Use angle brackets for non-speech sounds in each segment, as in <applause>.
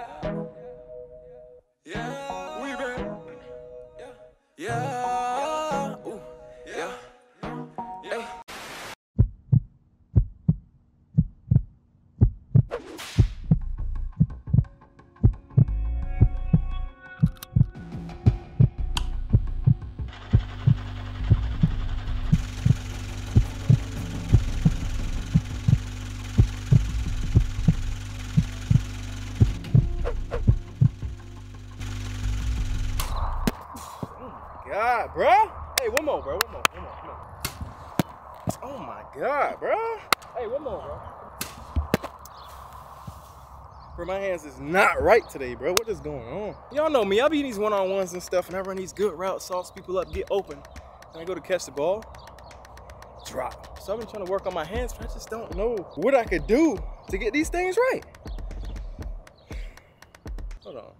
Yeah. Bro, my hands is not right today, bro. What is going on? Y'all know me. I be in these one-on-ones and stuff, and I run these good routes, sauce people up, get open. And I go to catch the ball, drop. So I've been trying to work on my hands, but I just don't know what I could do to get these things right. Hold on.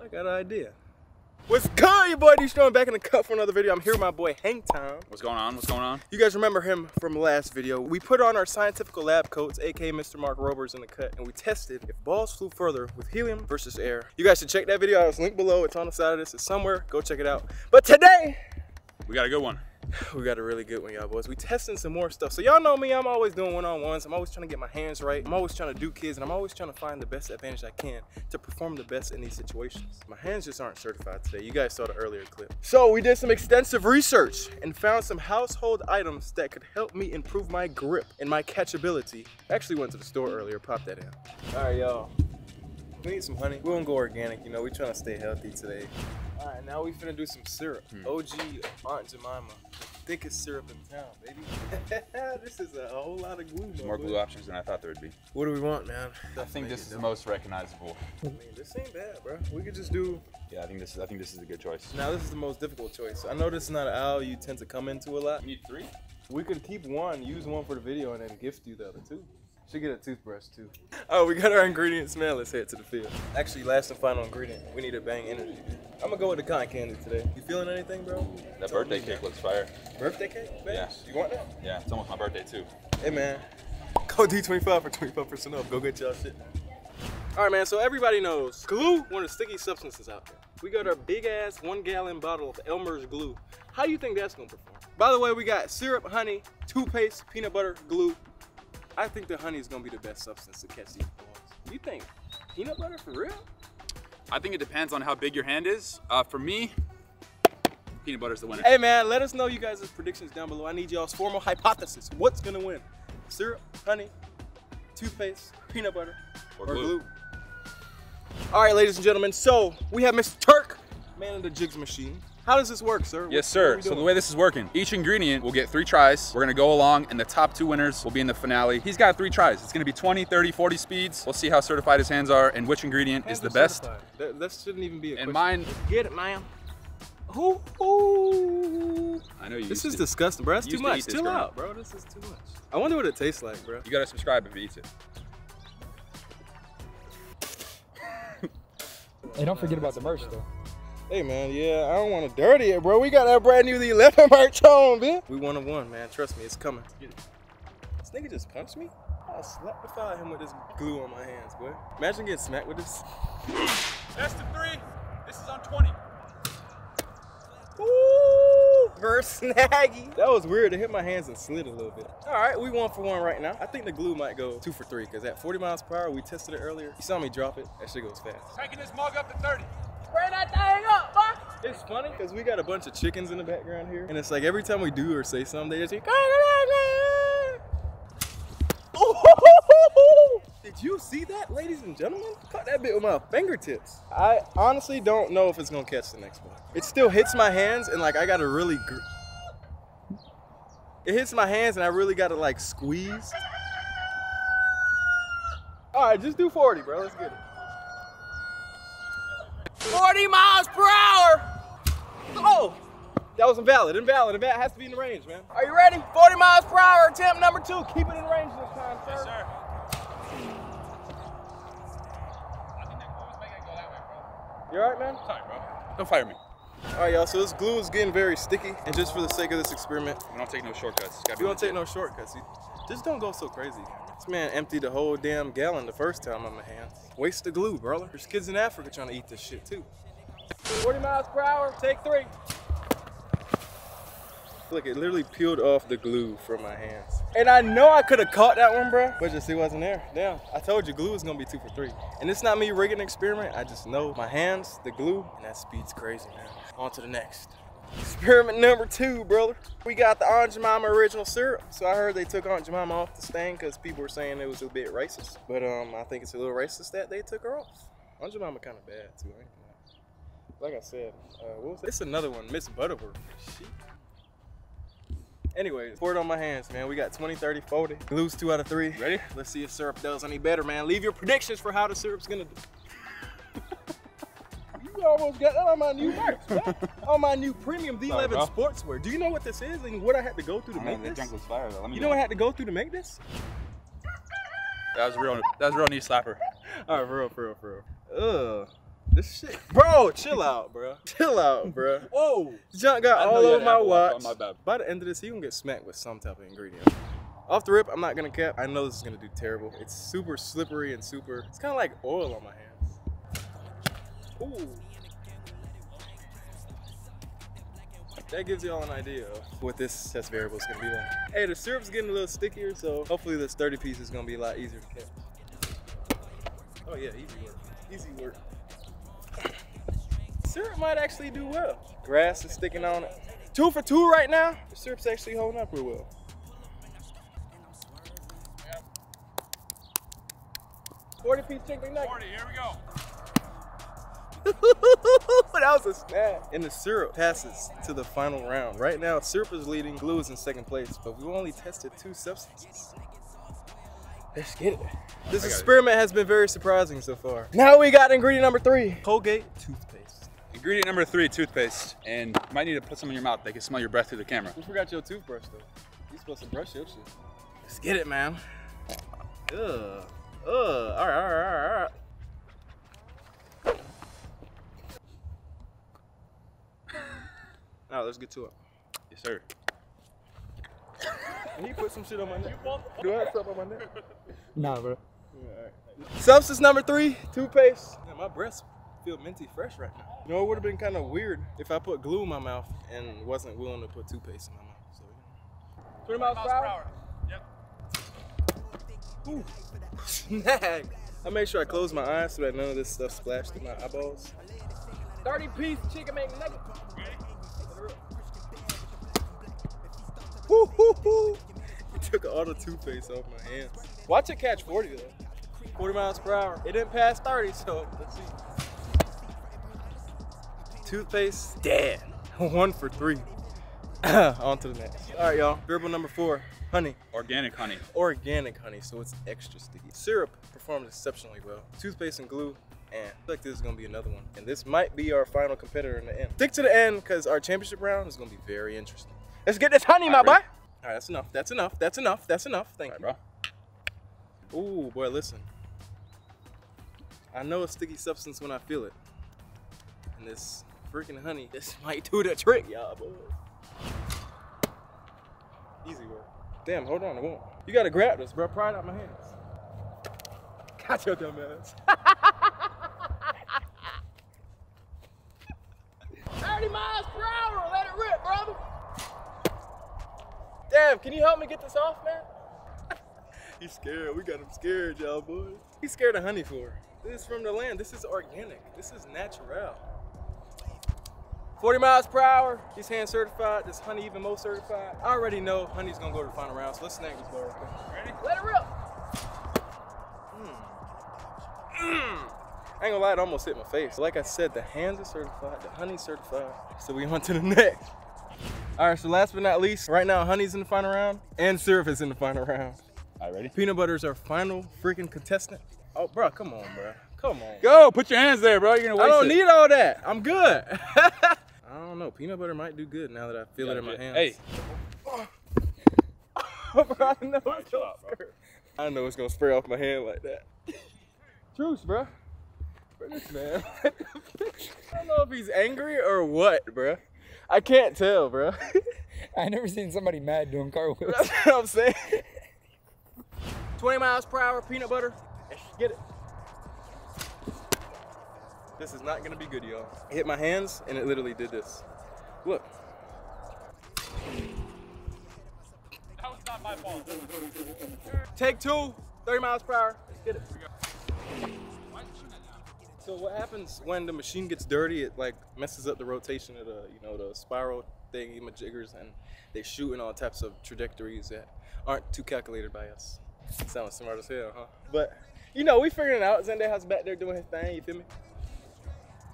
I got an idea. What's good, your boy Deestroying back in the cut for another video. I'm here with my boy Hangtime. What's going on? What's going on? You guys remember him from last video. We put on our scientific lab coats, aka Mr. Mark Robers in the cut, and we tested if balls flew further with helium versus air. You guys should check that video out. It's linked below. It's on the side of this. It's somewhere. Go check it out. But today, We got a good one. We got a really good one, y'all boys. We testing some more stuff. So y'all know me, I'm always doing one-on-ones. I'm always trying to get my hands right. I'm always trying to do kids, and I'm always trying to find the best advantage I can to perform the best in these situations. My hands just aren't certified today. You guys saw the earlier clip. So we did some extensive research and found some household items that could help me improve my grip and my catchability. Actually went to the store earlier, popped that in. All right, y'all. We need some honey. We won't go organic, you know. We trying to stay healthy today. All right, now we finna do some syrup. Hmm. OG Aunt Jemima, thickest syrup in town, baby. <laughs> this is a whole lot of glue, More glue options than I thought there would be. What do we want, man? I think this is the most recognizable. I mean, this ain't bad, bro. We could just do. Yeah, I think this is. I think this is a good choice. Now, this is the most difficult choice. I know this is not an aisle you tend to come into a lot. You need three. We could keep one, use one for the video, and then gift you the other two. Should get a toothbrush too. Oh, we got our ingredients, man. Let's head to the field. Actually, last and final ingredient. We need a bang energy. I'm gonna go with the cotton candy today. You feeling anything, bro? That birthday cake looks fire. Birthday cake? Yeah. You want that? Yeah, it's almost my birthday too. Hey, man. Code D25 for 25% off. Go get y'all shit. All right, man. So everybody knows glue, one of the sticky substances out there. We got our big ass one gallon bottle of Elmer's glue. How do you think that's gonna perform? By the way, we got syrup, honey, toothpaste, peanut butter, glue. I think the honey is gonna be the best substance to catch these balls. You think peanut butter for real? I think it depends on how big your hand is. Uh, for me, peanut butter's the winner. Hey, man. Let us know you guys' predictions down below. I need y'all's formal hypothesis. What's gonna win? Syrup, honey, toothpaste, peanut butter, Or glue. All right, ladies and gentlemen. So we have Mr. Turk, man of the Jugs machine. How does this work, sir? Yes, what sir. we So the way this is working, each ingredient will get three tries. We're gonna go along, and the top two winners will be in the finale. He's got three tries. It's gonna be 20, 30, 40 speeds. We'll see how certified his hands are and which ingredient Hands is the best. certified. That, that shouldn't even be a And question. mine, Get it, man. Ooh, ooh. I know you. This is to- disgusting, bro. That's too used to much. eat this Chill growing out, bro. This is too much. I wonder what it tastes like, bro. You gotta subscribe if you eat it. Hey, don't forget about the merch though. Hey, man. Yeah, I don't want to dirty it, bro. We got that brand new The 11 <laughs> merch on, man. We one of one, man. Trust me, it's coming. This nigga just punched me. I slapped the fire him with this glue on my hands, boy. Imagine getting smacked with this. Best of three. This is on 20. Ooh, verse snaggy. That was weird. It hit my hands and slid a little bit. All right, we one for one right now. I think the glue might go two for three because at 40 miles per hour, we tested it earlier. You saw me drop it. That shit goes fast. Taking this mug up to 30. It's funny because we got a bunch of chickens in the background here, and it's like every time we do or say something, they just. Ooh. <laughs> Did you see that, ladies and gentlemen? Caught that bit with my fingertips. I honestly don't know if it's gonna catch the next one. It still hits my hands, and like I gotta really. Gr- it hits my hands, and I really gotta like squeeze. All right, just do 40, bro. Let's get it. 40 miles per hour. Oh, that was invalid. Invalid. Invalid. Has to be in the range, man. Are you ready? 40 miles per hour. Attempt number two. Keep it in range this time, sir. Yes, sir. You all right, man? Sorry, bro. Don't fire me. All right, y'all. So this glue is getting very sticky, and just for the sake of this experiment, We don't take no shortcuts. It's gotta you don't take no shortcuts. You just don't go so crazy. This man emptied the whole damn gallon the first time on my hands. Waste the glue, brother. There's kids in Africa trying to eat this shit too. 40 miles per hour, take three. Look, it literally peeled off the glue from my hands. And I know I could have caught that one, bro, but just it wasn't there. Damn, I told you glue is gonna be two for three. And it's not me rigging an experiment, I just know my hands, the glue, and that speed's crazy, man. On to the next. Experiment number two, brother. We got the Aunt Jemima original syrup. So I heard they took Aunt Jemima off the stand because people were saying it was a bit racist. But um, I think it's a little racist that they took her off. Aunt Jemima kind of bad too, ain't it? Like I said, uh, what was it? It's another one, Miss Butterworth. She Anyways, pour it on my hands, man. We got 20, 30, 40. Glue's two out of three. Ready? Let's see if syrup does any better, man. Leave your predictions for how the syrup's gonna do. You almost got that on my new merch, <laughs> on my new premium D11 Sorry, bro. sportswear. Do you know what this is and what I had to go through to make the this? fire though. Let me You know what I had to go through to make this? That was a real. That was real knee slapper. <laughs> All right, for real, for real, for real. Ugh. This shit. Bro, chill out, bro. <laughs> Chill out, bro. Whoa. Junk got all over my Watch my bad. By the end of this, he gonna get smacked with some type of ingredient. Off the rip, I'm not gonna cap. I know this is gonna do terrible. It's super slippery and super. It's kind of like oil on my hands. Ooh. That gives y'all an idea of what this test variable is gonna be like. Hey, the syrup's getting a little stickier, so hopefully this 30 piece is gonna be a lot easier to catch. Oh yeah, easy work. Easy work. Syrup might actually do well. Grass is sticking on it. Two for two right now. The syrup's actually holding up real well. Forty piece chicken nugget. Here we go. <laughs> that was a snap. And the syrup passes to the final round. Right now, syrup is leading, glue is in second place, but we've only tested two substances. Let's get it. This I it. experiment has been very surprising so far. Now we got ingredient number three. Colgate toothpaste. Ingredient number three: toothpaste, and you might need to put some in your mouth. They can smell your breath through the camera. You forgot your toothbrush though. You supposed to brush your shit. Let's get it, man. Ugh. Ugh. All right, all right, all right, all right. Now let's get to it. Yes, sir. Can you put some shit on my neck? Do I have something on my neck? <laughs> Nah, bro. Substance number three, toothpaste. Man, my breath feel minty fresh right now. You know, it would have been kind of weird if I put glue in my mouth and wasn't willing to put toothpaste in my mouth. So, you know. 20 miles per hour? Yep. Ooh. <laughs> Snag. I make sure I close my eyes so that none of this stuff splashed in my eyeballs. 30 piece chicken McNugget. Woo, woo, woo. Took all the toothpaste off my hands. Watch it catch 40 though. 40 miles per hour. It didn't pass 30, so let's see. Toothpaste dead. <laughs> One for three. <clears throat> On to the next. All right, y'all. Variable number four, honey Organic honey. organic honey, so it's extra sticky. Syrup performed exceptionally well. Toothpaste and glue, and I feel like this is gonna be another one. And this might be our final competitor in the end. Stick to the end, because our championship round is gonna be very interesting. Let's get this honey, my boy. All right, that's enough. That's enough. That's enough. That's enough. Thank All right, bro. you. Ooh, boy, listen. I know a sticky substance when I feel it. And this freaking honey, <laughs> this might do the trick, y'all, boy. Easy work. Damn, hold on, it won't. You gotta grab this, bro. Pry it out my hands. <laughs> Got your dumb ass. <laughs> 30 miles per hour, let it rip, brother. Damn, can you help me get this off, man? <laughs> He's scared. We got him scared, y'all boys. He's scared of honey for. This is from the land. This is organic. This is natural. 40 miles per hour. He's hand certified. This honey even more certified. I already know honey's gonna go to the final round, so let's snag this boy real. Ready? Let it rip. Mm. Mm. <clears throat> I ain't gonna lie, it almost hit my face. Like I said, the hands are certified, the honey's certified. So we on to the <laughs> next. All right, so last but not least, right now honey's in the final round and syrup is in the final round. All right, ready? Peanut butter's our final freaking contestant. Oh, bro, come on, bro. Come on. Go. Put your hands there, bro. You're gonna waste I don't it. need all that. I'm good. <laughs> I don't know. Peanut butter might do good now that I feel it in my hands. Hey, <laughs> bro, I know, it's gonna out, bro. spray- I know it's gonna spray off my hand like that. Truce, bro. Bro, this man. <laughs> I don't know if he's angry or what, bro. I can't tell, bro. <laughs> I never seen somebody mad doing cartwheels. That's what I'm saying. <laughs> 20 miles per hour peanut butter. Let's get it. This is not gonna be good, y'all. Hit my hands and it literally did this. Look. That was not my fault. Take two, 30 miles per hour. Let's get it. So what happens when the machine gets dirty? It like messes up the rotation of the, you know, the spiral thingy jiggers, and they shoot in all types of trajectories that aren't too calculated by us. Sounds smart as hell, huh? But you know, we figuring it out. Zendejas back there doing his thing. You feel me?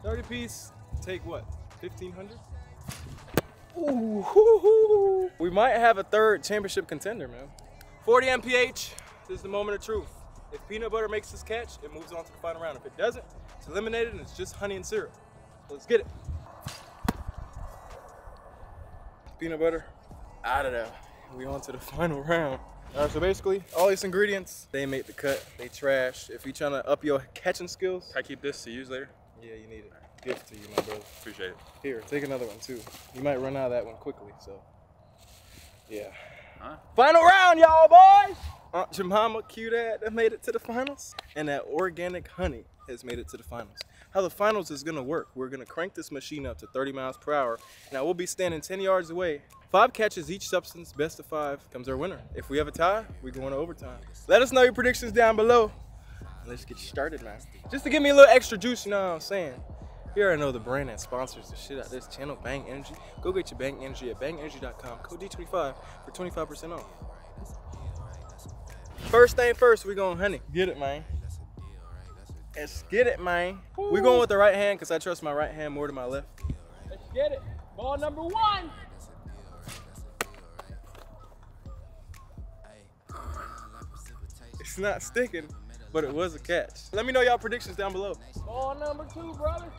30 piece. Take what? 1500. Ooh, hoo, hoo. We might have a third championship contender, man. 40 mph. This is the moment of truth. If peanut butter makes this catch, it moves on to the final round. If it doesn't, it's eliminated and it's just honey and syrup. Let's get it. Peanut butter, out of there. We on to the <laughs> final round. All right, so basically, all these ingredients, they make the cut. They trash. If you're trying to up your catching skills, Can I keep this to use later? yeah, you need it. Gift to you, my brother. Appreciate it. Here, take another one too. You might run out of that one quickly, so. Yeah. Huh? Final round, y'all boys! Aunt Jemima, cute dad, that made it to the finals. And that organic honey has made it to the finals. How the finals is gonna work, we're gonna crank this machine up to 30 miles per hour. Now we'll be standing 10 yards away. Five catches each substance, best of five, comes our winner. If we have a tie, we go into overtime. Let us know your predictions down below. Let's get started, man. Just to give me a little extra juice, you know what I'm saying? You already know the brand that sponsors the shit out of this channel, Bang Energy. Go get your Bang Energy at bangenergy.com. Code D25 for 25% off. First thing first, we going honey. Get it, man. Let's get it, man. We going with the right hand because I trust my right hand more than my left. Let's get it. Ball number one. It's not sticking, but it was a catch. Let me know y'all predictions down below. Ball number two, brother.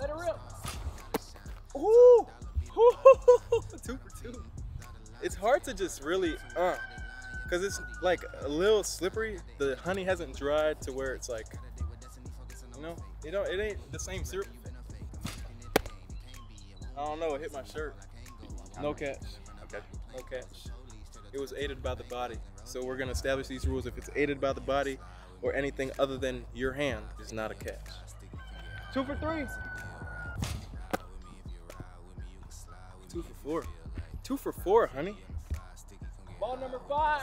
Let it rip. Ooh. <laughs> two for two. It's hard to just really, uh, cause it's like a little slippery. The honey hasn't dried to where it's like, you know, it don't, it ain't the same syrup. I don't know. It hit my shirt. No catch. Okay. No catch. It was aided by the body. So we're gonna establish these rules. If it's aided by the body or anything other than your hand, it's not a catch. Two for three. Two for four. Two for four, honey. Ball number five.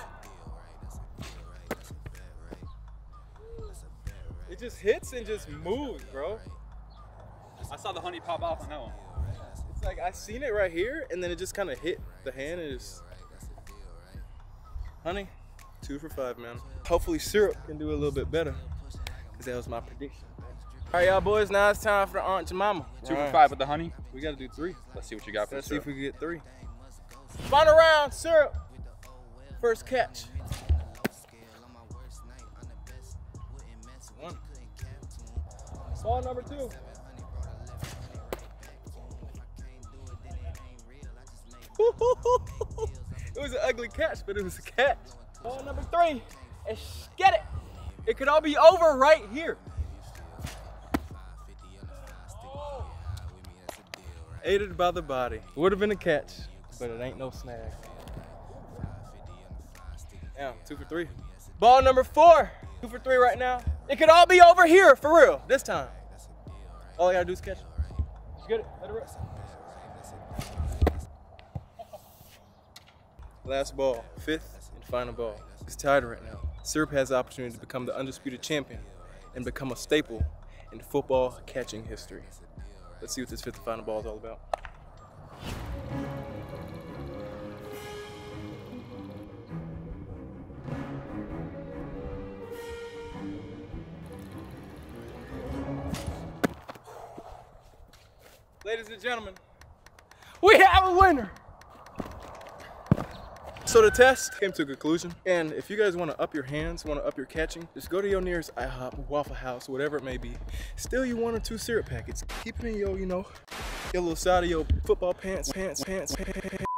It just hits and just moves, bro. I saw the honey pop off on that one. It's like I seen it right here, and then it just kind of hit the hand and just. Honey, two for five, man. Hopefully syrup can do a little bit better, cause that was my prediction. All right, y'all boys. Now it's time for the Aunt Jemima. Two All for five with the honey. We gotta do three. Let's see what you got for Let's the see if we can get three. Final round, syrup. First catch. One. Ball number two. It was an ugly catch, but it was a catch. Ball number three. Let's get it. It could all be over right here. Aided by the body. Would have been a catch, but it ain't no snag. Yeah, two for three. Ball number four. Two for three right now. It could all be over here for real this time. All I gotta do is catch. Let's get it. Let it rip. Last ball, fifth and final ball. It's tied right now. Syrup has the opportunity to become the undisputed champion and become a staple in football catching history. Let's see what this fifth and final ball is all about. Ladies and gentlemen, we have a winner! So the test came to a conclusion, and if you guys want to up your hands, want to up your catching, just go to your nearest IHOP, Waffle House, whatever it may be. Steal you one or two syrup packets. Keep it in your, you know, your little side of your football pants, pants, pants, pants.